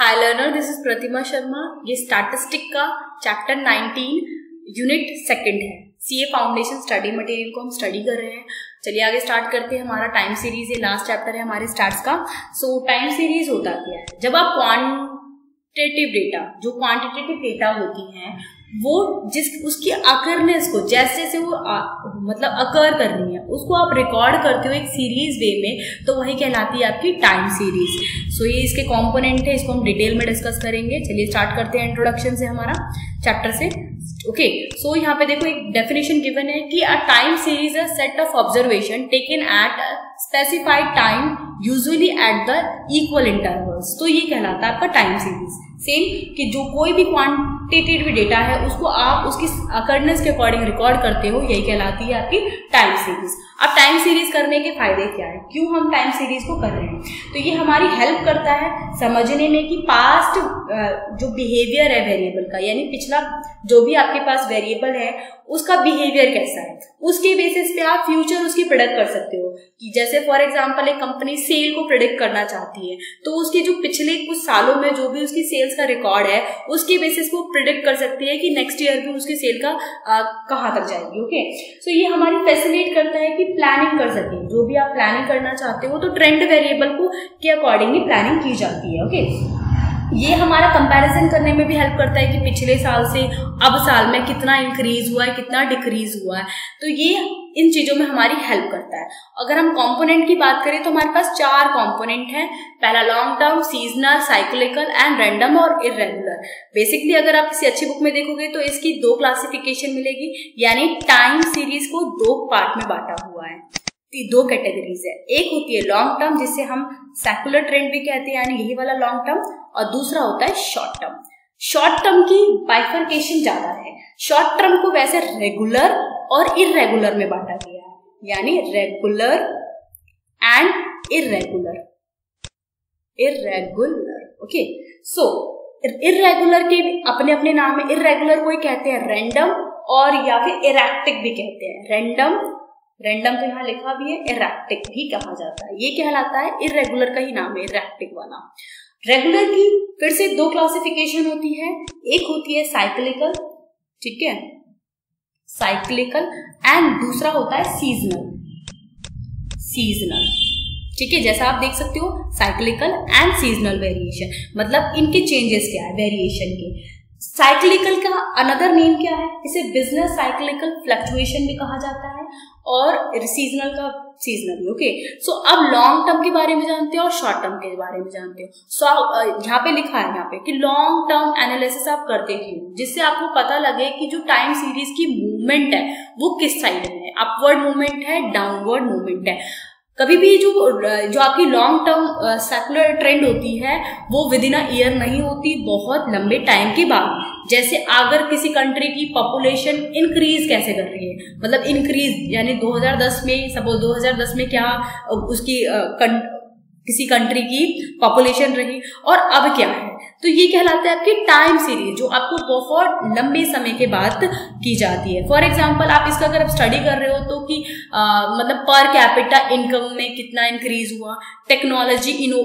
Hi learner this is Pratima Sharma ये statistic का chapter 19 unit second है. CA foundation study material को हम स्टडी कर रहे हैं. चलिए आगे स्टार्ट करते हैं. हमारा टाइम सीरीज़ ये लास्ट चैप्टर है हमारे स्टार्ट का. सो टाइम सीरीज़ होता क्या है? जब आप क्वांटिटेटिव डेटा जो क्वांटिटेटिव डेटा होती हैं वो जिस उसकी अकरनेस को जैसे जैसे वो आ, मतलब अकर कर रही है उसको आप रिकॉर्ड करते हो एक सीरीज़ वे में तो वही कहलाती है आपकी टाइम सीरीज़ सो ये इसके कंपोनेंट है इसको हम डिटेल में डिस्कस करेंगे. चलिए स्टार्ट करते हैं इंट्रोडक्शन से हमारा चैप्टर से. ओके सो यहाँ पे देखो एक डेफिनेशन गिवन है कि a time series a set of observation taken at specified time usually at the equal intervals तो ये कहलाता है आपका टाइम सीरीज़ सेम कि जो कोई भी क्वांटिटेटिव डेटा है, उसको आप उसकी अकर्नेस के अकॉर्डिंग रिकॉर्ड करते हो, यही कहलाती है आपकी टाइम सीरीज़ अब टाइम सीरीज़ करने के फ़ायदे क्या है? क्यों हम टाइम सीरीज़ को कर रहे हैं? तो ये हमारी हेल्प करता है समझने में कि पास्ट जो बिहेवियर है वेरिएबल का, यानी पिछला जो भी आपके पास वेरिएबल है, उसका बिहेवियर कैसा है? उसके बेसिस पे आप फ्यूचर उसकी प्रोडक्ट कर सकते हो। कि जैसे फॉर एग्जांपल एक कंपनी सेल को प्रोडिक्ट करना चाहती है तो उसके जो पिछले कुछ सालों में जो भी उसकी सेल्स का रिकॉर्ड है, उसके बेसिस को प्रिडिक्ट कर सकती है कि नेक्स्ट ईयर भी उसकी सेल का कहाँ तक जाएगी ओके सो ये हमारी फैसिलेट करता है कि प्लानिंग कर सके। जो भी आप प्लानिंग करना चाहते हो तो ट्रेंड वेरिएबल को, के अकॉर्डिंगली प्लानिंग की जाती है ओके ये हमारा कंपैरिजन करने में भी हेल्प करता है कि पिछले साल से अब साल में कितना इंक्रीज हुआ है, कितना डिक्रीज हुआ है। तो ये इन चीज़ों में हमारी हेल्प करता है। अगर हम कंपोनेंट की बात करें तो हमारे पास चार कंपोनेंट हैं। पहला long term seasonal cyclical and random और इरेगुलर बेसिकली अगर आप किसी अच्छी बुक में देखोगे तो इसकी दो क्लासिफिकेशन मिलेगी। यानी टाइम सीरीज़ को दो पार्ट में बांटा हुआ है। दो कैटेगरीज है। एक होती है लॉन्ग टर्म जिसे हम सेकुलर ट्रेंड भी कहते हैं, यानी यही वाला लॉन्ग टर्म और दूसरा होता है शॉर्ट टर्म शॉर्ट टर्म की बाइफर्केशन ज़्यादा है। शॉर्ट टर्म को वैसे रेगुलर और इरेगुलर में बांटा गया है। यानी regular and irregular irregular okay so irregular के अपने अपने नाम है इरेगुलर को कहते हैं रैंडम और या फिर इरेक्टिक भी कहते हैं। रैंडम रैंडम तो यहाँ लिखा भी है इरेक्टिक भी कहा जाता है। ये कहलाता है इरेगुलर का ही नाम है इरेक्टिक वाला। रेगुलर की फिर से दो क्लासिफिकेशन होती है। एक होती है साइक्लिकल ठीक है? साइक्लिकल एंड दूसरा होता है सीजनल सीजनल ठीक है? जैसा आप देख सकते हो साइक्लिकल एंड सीजनल वेरिएशन मतलब इनके चेंजेस क्या है? वेरिएशन के। साइक्लिकल का अनदर नेम क्या है? इसे बिज़नेस साइक्लिकल फ्लक्चुएशन भी कहा जाता है और सीजनल का सीजनली ओके सो अब लॉन्ग टर्म के बारे में जानते हो और शॉर्ट टर्म के बारे में जानते हो। सो so, यहाँ पे लिखा है यहाँ पे कि लॉन्ग टर्म एनालिसिस आप करते क्यों? जिससे आपको पता लगे कि जो टाइम सीरीज़ की मूवमेंट है वो किस साइड में है? अपवर्ड मूवमेंट है डाउनवर्ड मूवमेंट है। कभी भी जो जो आपकी लॉन्ग टर्म सेकुलर ट्रेंड होती है, वो विद इन अ ईयर नहीं होती, बहुत लंबे टाइम के बाद। जैसे अगर किसी कंट्री की पॉपुलेशन इंक्रीज कैसे कर रही है? मतलब इंक्रीज यानी 2010 में सपोज़ 2010 में क्या उसकी किसी कंट्री की पॉपुलेशन रही और अब क्या है? तो ये कहलाता है आपकी टाइम सीरीज़ जो आपको बहुत लंबे समय के बाद की जाती है। फॉर एग्ज़ाम्पल आप इसका अगर आप स्टडी कर रहे हो तो कि आ, मतलब पर कैपिटा इनकम में कितना इंक्रीज हुआ टेक्नोलॉजी इनो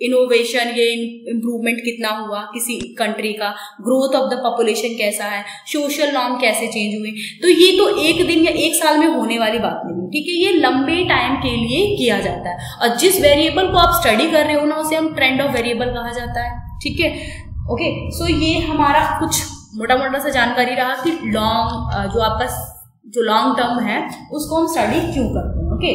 इनोवेशन ये इम्प्रूवमेंट कितना हुआ किसी कंट्री का? ग्रोथ ऑफ़ द पॉपुलेशन कैसा है? सोशल नॉर्म कैसे चेंज हुए? तो ये तो एक दिन या एक साल में होने वाली बात नहीं है, ठीक है? ये लंबे टाइम के लिए किया जाता है। और जिस वेरिएबल को आप स्टडी कर रहे हो ना, उसे हम ट्रेंड ऑफ़ वेरिएबल कहा जाता है, ठीक है? ओके सो ये हमारा कुछ मोटा मोटा सा जानकारी रहा कि लॉन्ग जो आपका, जो लॉन्ग टर्म है, उसको हम स्टडी क्यों करते हैं ओके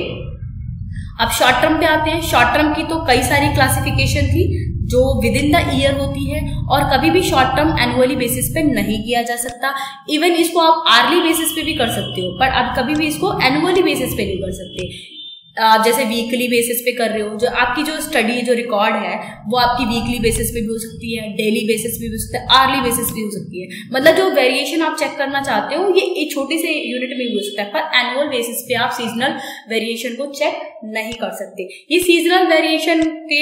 अब शॉर्ट टर्म पे आते हैं। शॉर्ट टर्म की तो कई सारी क्लासिफिकेशन थी जो विद इन द ईयर होती है और कभी भी शॉर्ट टर्म एनुअली बेसिस पे नहीं किया जा सकता। इवन इसको आप आर्ली बेसिस पे भी कर सकते हो, पर आप कभी भी इसको एनुअली बेसिस पे नहीं कर सकते। आप जैसे वीकली बेसिस पे कर रहे हो, जो आपकी जो स्टडी जो रिकॉर्ड है, वो आपकी वीकली बेसिस पे भी हो सकती है डेली बेसिस पे भी हो सकता है आर्ली बेसिस पे हो सकती है। मतलब जो वेरिएशन आप चेक करना चाहते हो, ये एक छोटे से यूनिट में भी हो सकता है, पर एनुअल बेसिस पे आप सीजनल वेरिएशन को चेक नहीं कर सकते। ये सीजनल वेरिएशन के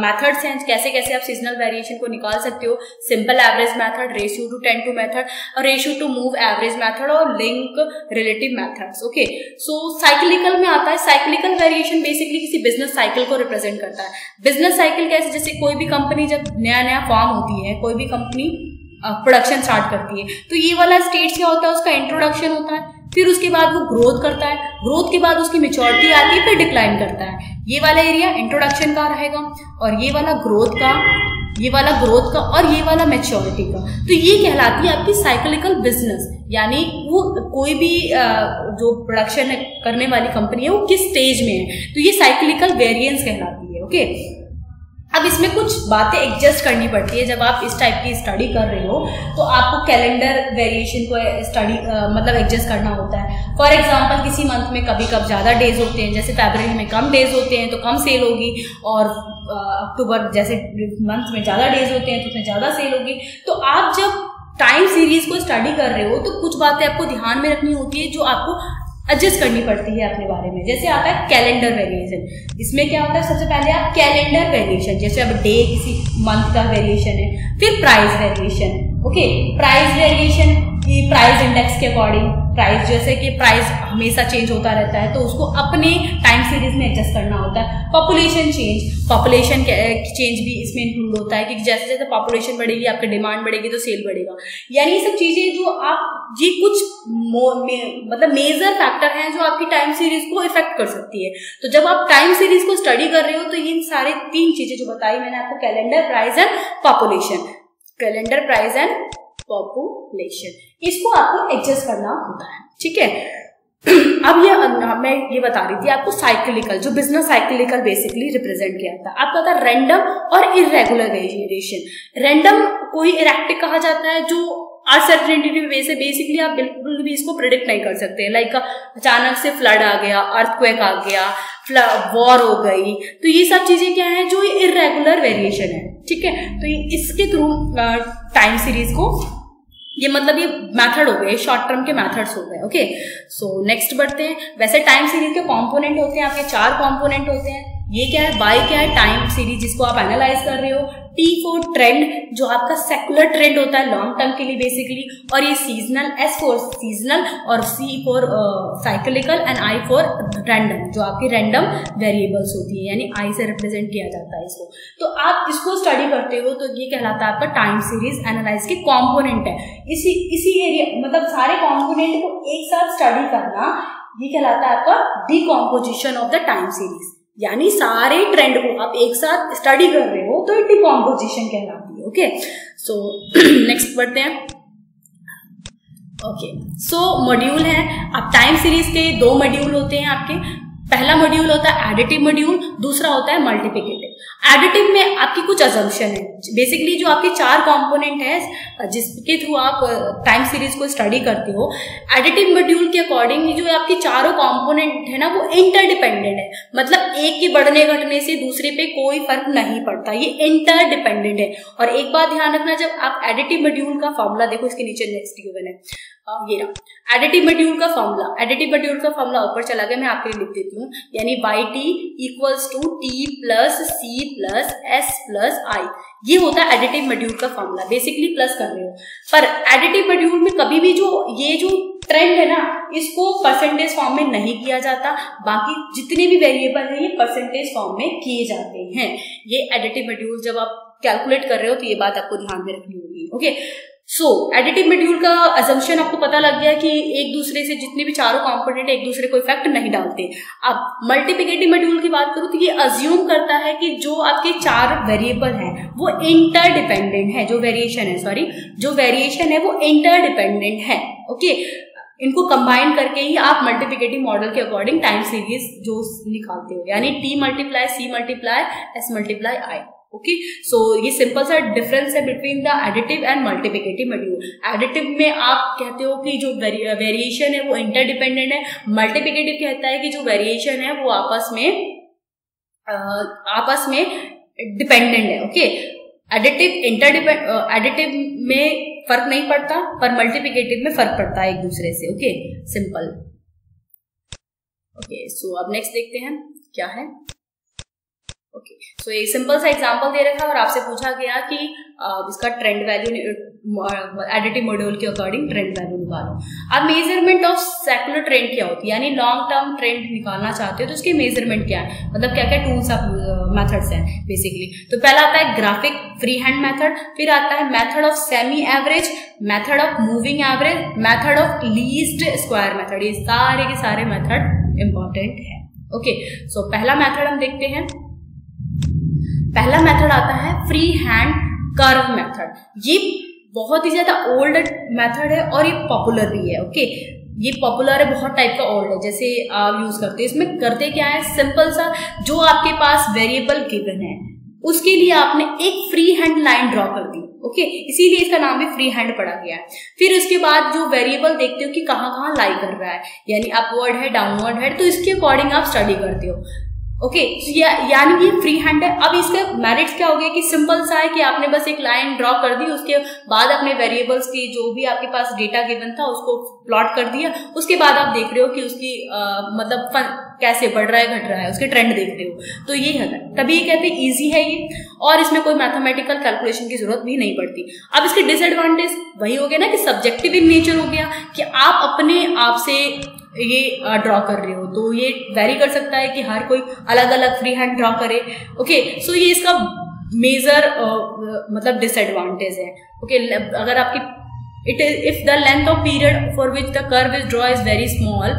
मेथड्स हैं कैसे कैसे आप सीजनल वेरिएशन को निकाल सकते हो। Simple average method ratio to trend method ratio to move average method और link relative methods okay so cyclical में आता है साइक्लिकल वेरिएशन बेसिकली किसी बिज़नेस साइकिल को रिप्रेजेंट करता है। बिज़नेस साइकिल कैसे जैसे कोई भी कंपनी जब नया नया फॉर्म होती है, कोई भी कंपनी प्रोडक्शन स्टार्ट करती है तो ये वाला स्टेज क्या होता है? उसका इंट्रोडक्शन होता है। फिर उसके बाद वो ग्रोथ करता है। ग्रोथ के बाद उसकी मेच्योरिटी आती है, फिर डिक्लाइन करता है। ये वाला एरिया इंट्रोडक्शन का रहेगा और ये वाला ग्रोथ का ये वाला ग्रोथ का और ये वाला मेच्योरिटी का। तो ये कहलाती है आपकी साइकिलिकल बिज़नेस यानी वो कोई भी जो प्रोडक्शन करने वाली कंपनी है, वो किस स्टेज में है। तो ये साइकिलिकल वेरिएंस कहलाती है ओके अब इसमें कुछ बातें एडजस्ट करनी पड़ती है, जब आप इस टाइप की स्टडी कर रहे हो तो आपको कैलेंडर वेरिएशन को स्टडी मतलब एडजस्ट करना होता है। फॉर एग्जांपल किसी मंथ में कभी कब ज़्यादा डेज़ होते हैं, जैसे फरवरी में कम डेज़ होते हैं तो कम सेल होगी, और अक्टूबर, जैसे मंथ में ज़्यादा डेज़ होते हैं तो उसमें ज़्यादा सेल होगी। तो आप जब टाइम सीरीज़ को स्टडी कर रहे हो तो कुछ बातें आपको ध्यान में रखनी होती है जो आपको एडजस्ट करनी पड़ती है अपने बारे में। जैसे आता है कैलेंडर वेरिएशन इसमें क्या होता है, सबसे पहले आप कैलेंडर वेरिएशन जैसे अब डे किसी मंथ का वेरिएशन है, फिर price variation okay price variation की प्राइस इंडेक्स के अकॉर्डिंग प्राइस जैसे कि प्राइस हमेशा चेंज होता रहता है तो उसको अपने टाइम सीरीज़ में एडजस्ट करना होता है। पॉपुलेशन चेंज पॉपुलेशन चेंज भी इसमें इंक्लूड होता है कि जैसे जैसे पॉपुलेशन बढ़ेगी आपकी डिमांड बढ़ेगी तो सेल बढ़ेगा। यानी ये सब चीज़ें जो आप ये कुछ मे, मतलब मेजर फैक्टर हैं जो आपकी टाइम सीरीज़ को इफ़ेक्ट कर सकती है। तो जब आप टाइम सीरीज़ को स्टडी कर रहे हो तो इन सारे तीन चीज़ें जो बताई मैंने आपको calendar price and population calendar price and population इसको आपको एडजस्ट करना होता है। ठीक है? अब ये मैं ये बता रही थी आपको साइकिलिकल जो बिज़नेस साइकिलिकल बेसिकली रिप्रेजेंट किया था। आपका था रैंडम और इरेगुलर वेरिएशन रैंडम कोई इरेक्टिक कहा जाता है, जो अनसर्टेनिटी वे से बेसिकली आप बिल्कुल भी इसको प्रिडिक्ट नहीं कर सकते। लाइक अचानक से फ्लड आ गया अर्थक्वेक आ गया वॉर हो गई। तो ये सब चीज़ें क्या है? जो इरेगुलर वेरिएशन है। ठीक है? तो इसके थ्रू टाइम सीरीज़ को ये मतलब ये मेथड हो गए शॉर्ट टर्म के मेथड्स हो गए ओके सो नेक्स्ट बढ़ते हैं। वैसे टाइम सीरीज़ के कंपोनेंट होते हैं, आपके चार कंपोनेंट होते हैं। ये क्या है? बाई क्या है? टाइम सीरीज़ जिसको आप एनालाइज कर रहे हो। टी फोर ट्रेंड जो आपका सेकुलर ट्रेंड होता है लॉन्ग टर्म के लिए बेसिकली और ये सीजनल एस फोर सीजनल और C for cyclical and I for random जो आपकी रैंडम वेरिएबल्स होती है, यानी आई से रिप्रेजेंट किया जाता है इसको। तो आप इसको स्टडी करते हो तो ये कहलाता है आपका टाइम सीरीज़ एनालाइज के कॉम्पोनेंट है। इसी इसी एरिया मतलब सारे कॉम्पोनेंट को एक साथ स्टडी करना, ये कहलाता है आपका decomposition of the time series यानी सारे ट्रेंड को आप एक साथ स्टडी कर रहे हो तो डिकॉम्पोजिशन कहलाती है ओके सो नेक्स्ट पढ़ते हैं। ओके सो मॉड्यूल है। आप टाइम सीरीज़ के दो मॉड्यूल होते हैं आपके। पहला मॉड्यूल होता है एडिटिव मॉड्यूल दूसरा होता है मल्टीप्लिकेटिव एडिटिव में आपकी कुछ अजम्पशन है। बेसिकली जो आपके चार कंपोनेंट है, जिसके थ्रू आप टाइम सीरीज़ को स्टडी करते हो एडिटिव मॉड्यूल के अकॉर्डिंग जो आपके चारों कंपोनेंट है ना, वो इंटरडिपेंडेंट है। मतलब एक के बढ़ने घटने से दूसरे पे कोई फ़र्क नहीं पड़ता। ये इंटरडिपेंडेंट है। और एक बात ध्यान रखना, जब आप एडिटिव मॉड्यूल का फॉर्मूला देखो, इसके नीचे नेक्स्ट गिवन है। ये एडिटिव मॉड्यूल का फॉर्मूला एडिटिव मॉड्यूल का फॉर्मूला ऊपर चला गया, मैं आपके लिए लिख देती हूँ। यानी Y T equals to T plus plus S plus I ये होता है एडिटिव मॉड्यूल का फॉर्मूला बेसिकली प्लस कर रहे हो. पर एडिटिव मॉड्यूल में कभी भी जो, ये जो ट्रेंड है ना, इसको परसेंटेज फॉर्म में नहीं किया जाता. बाकी जितने भी वेरिएबल है, ये परसेंटेज फॉर्म में किए जाते हैं. ये एडिटिव मॉड्यूल जब आप कैलकुलेट कर रहे हो तो ये बात आपको ध्यान में रखनी होगी. ओके सो एडिटिव मॉड्यूल का अजम्पशन आपको पता लग गया कि एक दूसरे से जितने भी चारों कंपोनेंट एक दूसरे को इफ़ेक्ट नहीं डालते। अब मल्टीप्लिकेटिव मॉड्यूल की बात करूँ तो ये अज्यूम करता है कि जो आपके चार वेरिएबल हैं, वो इंटरडिपेंडेंट है, जो वेरिएशन है सॉरी जो वेरिएशन है वो इंटरडिपेंडेंट है। ओके इनको कंबाइन करके ही आप मल्टीप्लिकेटिव मॉडल के अकॉर्डिंग टाइम सीरीज़ जो निकालते हो, यानी T multiply C multiply S multiply I okay so ये सिंपल सा डिफरेंस है between the additive and multiplicative module additive में आप कहते हो कि जो वेरिएशन है वो इंटरडिपेंडेंट है. मल्टीप्लिकेटिव कहता है कि जो वेरिएशन है वो आपस में आपस में डिपेंडेंट है. ओके एडिटिव इंटरडिपेंड एडिटिव में फ़र्क नहीं पड़ता, पर मल्टीप्लिकेटिव में फ़र्क पड़ता है एक दूसरे से. ओके सिंपल ओके सो अब नेक्स्ट देखते हैं क्या है. ओके सो ये सिंपल सा एग्जांपल दे रखा है और आपसे पूछा गया कि इसका ट्रेंड वैल्यू एडिटिव मॉड्यूल के अकॉर्डिंग ट्रेंड वैल्यू निकालो। अब मेज़रमेंट ऑफ़ सेकुलर ट्रेंड क्या होती है? यानी लॉन्ग टर्म ट्रेंड निकालना चाहते हो तो उसकी मेज़रमेंट क्या है? मतलब क्या क्या टूल्स ऑफ़ मेथड्स हैं बेसिकली तो पहला आता है ग्राफिक फ्री हैंड मेथड फिर आता है method of semi average method of moving average method of least square method ये सारे के सारे मेथड इंपॉर्टेंट है। ओके okay, सो so पहला मेथड हम देखते हैं। पहला मेथड आता है फ्री हैंड कर्व मेथड ये बहुत ही ज़्यादा ओल्ड मेथड है और ये पॉपुलर भी है ओके ये पॉपुलर है बहुत टाइप का ओल्ड है, जैसे आप यूज़ करते हैं। इसमें करते क्या है? सिंपल सा, जो आपके पास वेरिएबल गिवन है, उसके लिए आपने एक फ्री हैंड लाइन ड्रॉ कर दी ओके इसीलिए इसका नाम भी फ्री हैंड पड़ा गया है। फिर उसके बाद जो वेरिएबल देखते हो कि कहाँ कहाँ लाई कर रहा है, यानी अपवर्ड है डाउनवर्ड है तो इसके अकॉर्डिंग आप स्टडी करते हो। ओके okay, या, यानी ये फ्री हैंड है। अब इसके मेरिट्स क्या हो गया कि सिंपल सा है कि आपने बस एक लाइन ड्रॉ कर दी उसके बाद अपने वेरिएबल्स की जो भी आपके पास डेटा गिवन था उसको प्लॉट कर दिया। उसके बाद आप देख रहे हो कि उसकी आ, मतलब कैसे बढ़ रहा है, घट रहा है, उसके ट्रेंड देखते हो। तो ये है तभी ये कहते हैं ईजी है ये। और इसमें कोई मैथमेटिकल कैलकुलेशन की ज़रूरत भी नहीं पड़ती। अब इसके डिसएडवांटेज वही हो गया ना कि सब्जेक्टिव इन नेचर हो गया कि आप अपने आप से ये ड्रॉ कर रहे हो। तो ये वेरी कर सकता है कि हर कोई अलग अलग फ्री हैंड ड्रॉ करे। ओके सो ये इसका मेजर मतलब डिसएडवांटेज है। ओके अगर आपकी it is if the length of period for which the curve is draw is very small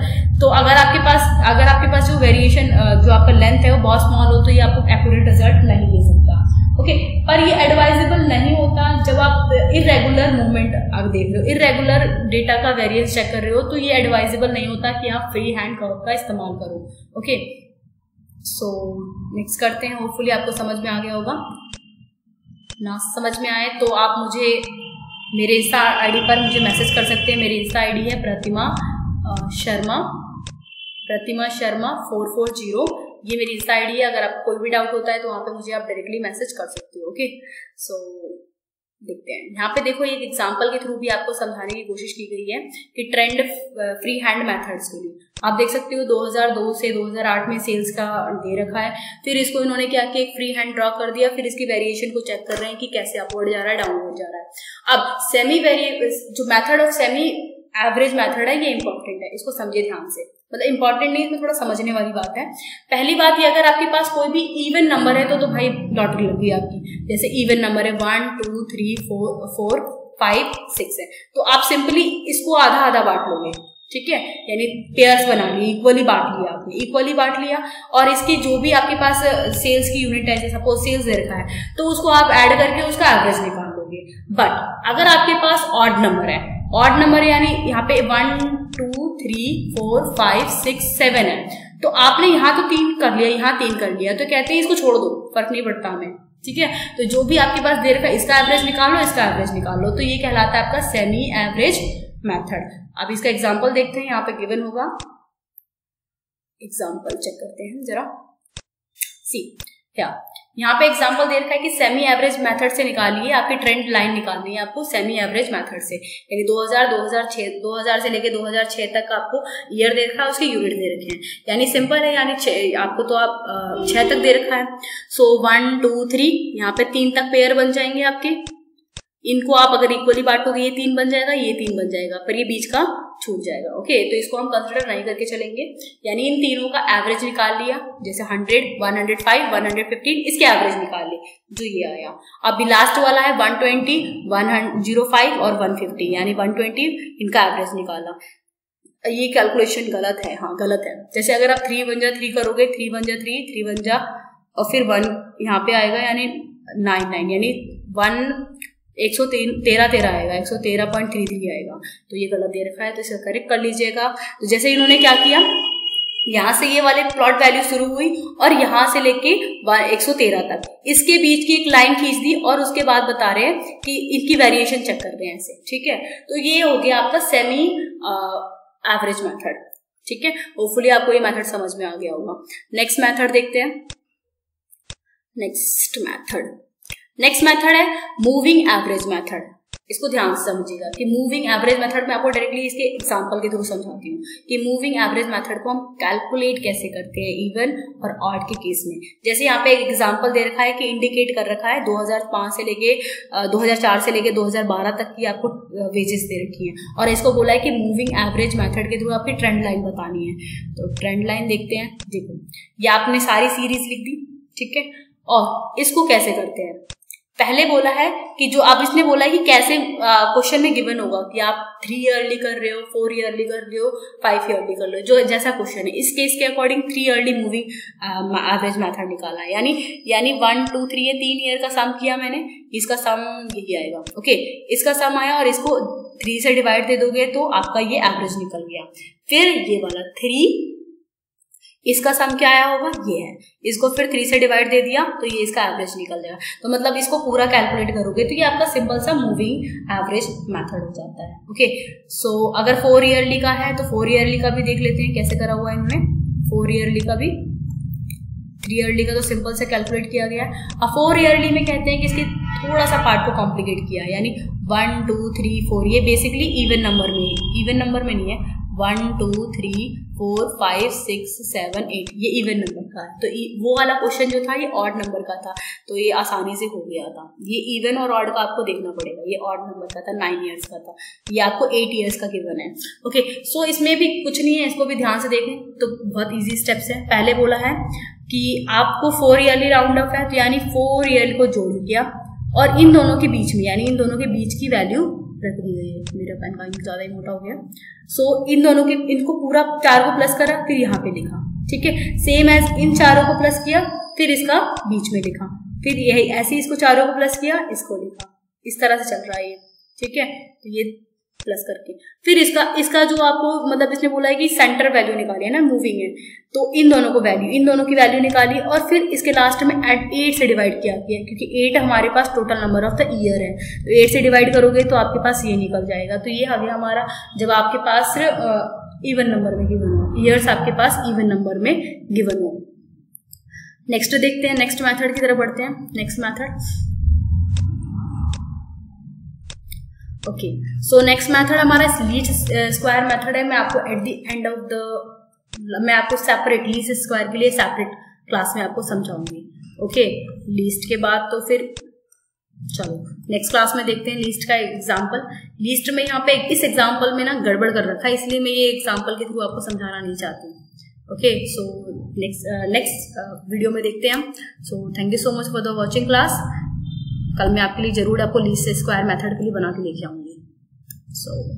तो अगर आपके पास, अगर आपके पास जो वेरिएशन जो आपका लेंथ है वो बहुत स्मॉल हो तो ये आपको एक्यूरेट रिज़ल्ट नहीं दे सकता। ओके पर ये एडवाइजेबल नहीं होता जब आप इरेगुलर मूवमेंट आप देख रहे हो इरेगुलर डेटा का वेरियंस चेक कर रहे हो तो ये एडवाइजेबल नहीं होता कि आप फ्री हैंड कर्व का इस्तेमाल करो। ओके सो नेक्स्ट करते हैं। होपफुली आपको समझ में आ गया होगा। ना समझ में आए तो आप मुझे, मेरे इंस्टा आईडी पर मुझे मैसेज कर सकते हैं। मेरी इंस्टा आईडी है Pratima Sharma. Pratima Sharma four four zero. ये मेरी इंस्टा आईडी है, अगर आपको कोई भी डाउट होता है तो वहाँ पे मुझे आप डायरेक्टली मैसेज कर सकते हो ओके सो देखते हैं। यहाँ पे देखो, एक एग्जांपल के थ्रू भी आपको समझाने की कोशिश की गई है कि ट्रेंड फ्री हैंड मेथड्स के लिए। आप देख सकते हो 2002 से 2008 में सेल्स का दे रखा है। फिर इसको इन्होंने क्या किया? एक फ्री हैंड ड्रॉ कर दिया। फिर इसकी वेरिएशन को चेक कर रहे हैं कि कैसे अपवर्ड जा रहा है डाउनवर्ड जा रहा है। अब सेमी वेरिए जो method of semi average method है, ये इंपॉर्टेंट है। इसको समझे ध्यान से। मतलब इंपॉर्टेंट नहीं इसमें थोड़ा समझने वाली बात है। पहली बात ये, अगर आपके पास कोई भी इवन नंबर है तो तो भाई लॉटरी लगी आपकी। जैसे इवन नंबर है one two three four four five six है। तो आप सिंपली इसको आधा आधा बांट लोगे, ठीक है? यानी पेयर्स बना लिए इक्वली बांट लिया आपने इक्वली बांट लिया। और इसकी जो भी आपके पास सेल्स की यूनिट है, जैसे सपोज़ सेल्स दे रखा है तो उसको आप ऐड करके उसका एवरेज निकाल लोगे। बट अगर आपके पास ऑड नंबर है ऑड नंबर यानी यहाँ पे one two three four five six seven है। तो आपने यहाँ तो तीन कर लिया, यहाँ तीन कर लिया। तो कहते हैं इसको छोड़ दो, फ़र्क नहीं पड़ता हमें, ठीक है? तो जो भी आपके पास दे रखा है इसका एवरेज निकाल लो इसका एवरेज निकाल। लो तो ये कहलाता है आपका सेमी एवरेज मेथड अब इसका एग्ज़ाम्पल देखते हैं, यहाँ पे गिवन होगा। एग्ज़ाम्पल चेक करते हैं जरा। सी क्या यहाँ पे एग्जांपल दे रखा है कि सेमी एवरेज मेथड से निकालिए, आपकी ट्रेंड लाइन निकालनी है आपको सेमी एवरेज मेथड से। यानी 2000 2006 2000 से लेके 2006 तक आपको ईयर दे रखा है, उसके यूनिट दे रखे हैं। यानी सिंपल है, यानी आपको तो आप छह तक दे रखा है। सो वन टू थ्री यहाँ पे तीन तक पेयर बन जाएँगे आपके। इनको आप अगर इक्वली बांटोगे, ये तीन बन जाएगा, ये तीन बन जाएगा। पर ये बीच का छूट जाएगा। ओके तो इसको हम कंसिडर नहीं करके चलेंगे। यानी इन तीनों का एवरेज निकाल लिया। जैसे hundred one hundred five one hundred fifteen इसके एवरेज निकाल लिए। जो ये आया। अभी लास्ट वाला है one twenty one zero five और वन फिफ्टी यानी वन ट्वेंटी इनका एवरेज निकाला। ये कैलकुलेशन गलत है। हाँ गलत है। जैसे अगर आप थ्री वन जा थ्री करोगे थ्री वन जा थ्री थ्री वन जा, और फिर वन यहाँ पे आएगा, यानी नाइन नाइन यानी वन एक सौ तेरह तेरह आएगा, एक सौ तेरह पॉइंट थ्री थ्री आएगा। तो ये गलत दे रखा है तो इसे करेक्ट कर लीजिएगा। तो जैसे इन्होंने क्या किया, यहाँ से ये वाले प्लॉट वैल्यू शुरू हुई और यहाँ से लेके एक सौ तेरह तक। इसके बीच की एक लाइन खींच दी और उसके बाद बता रहे हैं कि इनकी वेरिएशन चेक कर रहे हैं ऐसे, ठीक है? तो ये हो गया आपका सेमी एवरेज मेथड ठीक है? होपफुली आपको ये मेथड समझ में आ गया होगा। नेक्स्ट मेथड देखते हैं। नेक्स्ट मेथड नेक्स्ट मेथड है मूविंग एवरेज मेथड इसको ध्यान से समझिएगा कि मूविंग एवरेज मेथड में आपको डायरेक्टली इसके एग्जांपल के थ्रू समझाती हूँ कि मूविंग एवरेज मेथड को हम कैलकुलेट कैसे करते हैं इवन और ऑड के केस में। जैसे यहाँ पे एक एग्जांपल दे रखा है कि इंडिकेट कर रखा है 2005 से लेके 2004 से लेके 2012 तक की आपको वेजेस दे रखी है। और इसको बोला है कि मूविंग एवरेज मैथड के थ्रू आपकी ट्रेंड लाइन बतानी है। तो ट्रेंड लाइन देखते हैं, देखो। ये आपने सारी सीरीज़ लिख दी, ठीक है? और इसको कैसे करते हैं? पहले बोला है कि जो आप इसने बोला है कि कैसे क्वेश्चन में गिवन होगा कि आप थ्री ईयरली कर रहे हो फोर ईयरली कर रहे हो फाइव ईयरली कर रहे हो, जो जैसा क्वेश्चन है। इस केस के according three yearly moving average method निकाला है। यानी यानी वन टू थ्री ये तीन ईयर का सम किया मैंने, इसका सम यही आएगा। ओके इसका सम आया और इसको थ्री से डिवाइड दे दोगे तो आपका ये एवरेज निकल गया। फिर ये वाला थ्री इसका सम क्या आया होगा? ये है। इसको फिर थ्री से डिवाइड दे दिया तो ये इसका एवरेज निकल जाएगा। तो मतलब इसको पूरा कैलकुलेट करोगे तो ये आपका सिंपल सा मूविंग एवरेज मेथड हो जाता है। ओके सो so, अगर फोर ईयरली का है तो फोर ईयरली का भी देख लेते हैं कैसे करा हुआ है इन्होंने फोर ईयरली का भी। थ्री ईयरली का तो सिंपल से कैलकुलेट किया गया अब फोर ईयरली में कहते हैं कि इसके थोड़ा सा पार्ट को कॉम्प्लिकेट किया यानी वन टू थ्री फोर ये बेसिकली इवन नंबर में इवन नंबर में नहीं है। One two three four five six seven eight ये इवन नंबर का है। तो वो वाला क्वेश्चन जो था, ये ऑड नंबर का था। तो ये आसानी से हो गया था। ये इवन और ऑड का आपको देखना पड़ेगा। ये ऑड नंबर का था नाइन ईयर्स का था। ये आपको एट ईयर्स का गिवन है। ओके सो इसमें भी कुछ नहीं है, इसको भी ध्यान से देखें। तो बहुत ईजी स्टेप्स है। पहले बोला है कि आपको फोर ईयरली राउंड अप है तो यानी फोर ईयर को जोड़ दिया। और इन दोनों के बीच में, यानी इन दोनों के बीच की वैल्यू रख दी गई है। मेरा पेन का इंक ज़्यादा ही मोटा हो गया। सो so, इन दोनों के इनको पूरा चार को प्लस करा फिर यहाँ पे लिखा। ठीक है? सेम एज इन चारों को प्लस किया फिर इसका बीच में लिखा। फिर यही ऐसे इसको चारों को प्लस किया इसको लिखा। इस तरह से चल रहा है ये। ठीक है? तो ये प्लस करके। फिर इसका इसका जो आपको मतलब इसने बोला है कि सेंटर वैल्यू निकाली है ना मूविंग है तो इन दोनों को वैल्यू इन दोनों की वैल्यू निकाली और फिर इसके लास्ट में एट एट से डिवाइड किया गया क्योंकि एट हमारे पास total number of the year है। तो एट से डिवाइड करोगे तो आपके पास ये निकल जाएगा। तो ये अभी हमारा, जब आपके पास इवन नंबर में गिवन हो ईयर्स आपके पास इवन नंबर में गिवन हो। नेक्स्ट देखते हैं नेक्स्ट मैथड की तरफ़ बढ़ते हैं। Next method okay so next method हमारा लीस्ट स्क्वायर मेथड है। मैं आपको at the end of the मैं आपको सेपरेट लीस्ट स्क्वायर के लिए सेपरेट क्लास में आपको समझाऊँगी। ओके लीस्ट के बाद तो फिर, चलो नेक्स्ट क्लास में देखते हैं लिस्ट का एग्ज़ाम्पल लिस्ट में यहाँ पे इस एग्ज़ाम्पल में ना गड़बड़ कर रखा है, इसलिए मैं ये एग्ज़ाम्पल के थ्रू आपको समझाना नहीं चाहती। Okay so next next video में देखते हैं हम। So thank you so much for the watching class कल मैं आपके लिए ज़रूर आपको लीस्ट स्क्वायर मेथड के लिए बना के लेके आऊँगी। So,